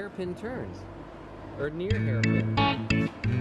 hairpin turns, or near hairpin.